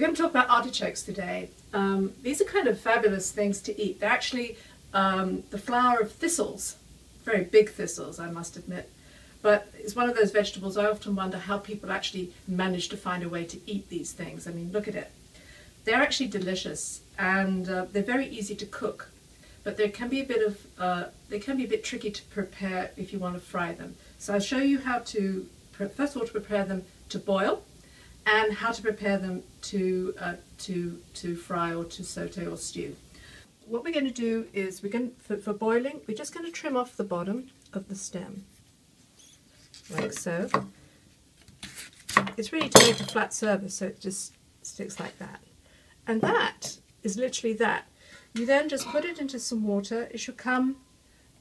We're going to talk about artichokes today. Um, these are kind of fabulous things to eat. They're actually um, the flower of thistles, very big thistles, I must admit. But it's one of those vegetables I often wonder how people actually manage to find a way to eat these things. I mean, look at it. They're actually delicious and uh, they're very easy to cook, but there can be a bit of uh, they can be a bit tricky to prepare if you want to fry them. So I'll show you how to first of all to prepare them to boil and how to prepare them to, uh, to, to fry or to saute or stew. What we're going to do is we're going for, for boiling, we're just going to trim off the bottom of the stem, like so. It's really to make a flat surface, so it just sticks like that. And that is literally that. You then just put it into some water. It should come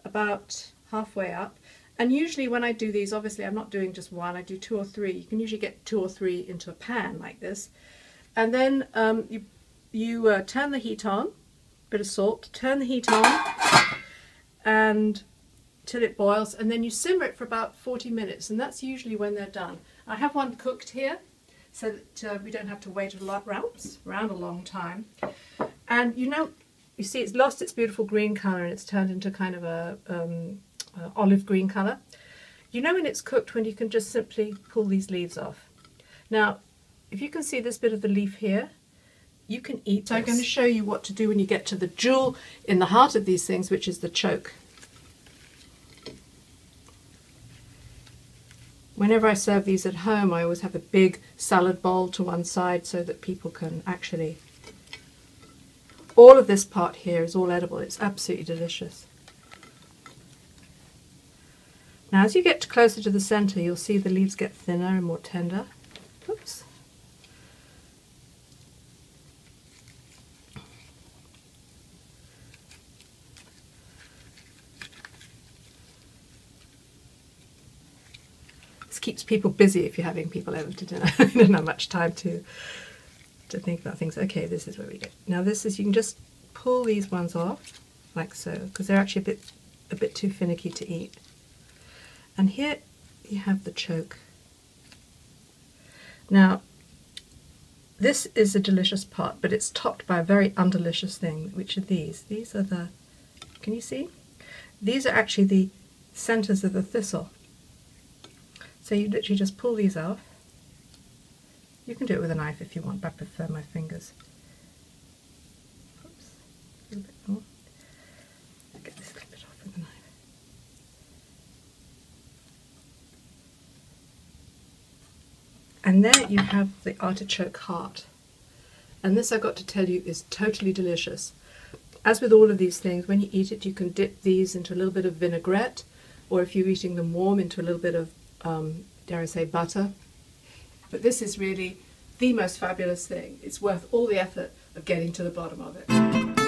about halfway up. And usually when I do these, obviously I'm not doing just one, I do two or three. You can usually get two or three into a pan like this. And then um, you, you uh, turn the heat on, bit of salt, turn the heat on and till it boils and then you simmer it for about 40 minutes and that's usually when they're done. I have one cooked here so that uh, we don't have to wait a lot round, around a long time. And you know, you see it's lost its beautiful green colour and it's turned into kind of a um, uh, olive green colour. You know when it's cooked when you can just simply pull these leaves off. Now, if you can see this bit of the leaf here, you can eat. So I'm going to show you what to do when you get to the jewel in the heart of these things, which is the choke. Whenever I serve these at home, I always have a big salad bowl to one side so that people can actually... All of this part here is all edible. It's absolutely delicious. Now as you get closer to the centre you'll see the leaves get thinner and more tender. Oops. This keeps people busy if you're having people over to dinner. you don't have much time to to think about things. Okay, this is where we get. Now this is, you can just pull these ones off, like so, because they're actually a bit, a bit too finicky to eat. And here you have the choke. Now, this is a delicious part, but it's topped by a very undelicious thing, which are these. These are the, can you see? These are actually the centers of the thistle. So you literally just pull these off. You can do it with a knife if you want, but I prefer my fingers. Oops, a little bit more. Get this little bit off with a knife. And there you have the artichoke heart. And this I've got to tell you is totally delicious. As with all of these things, when you eat it, you can dip these into a little bit of vinaigrette, or if you're eating them warm, into a little bit of, um, dare I say, butter. But this is really the most fabulous thing. It's worth all the effort of getting to the bottom of it.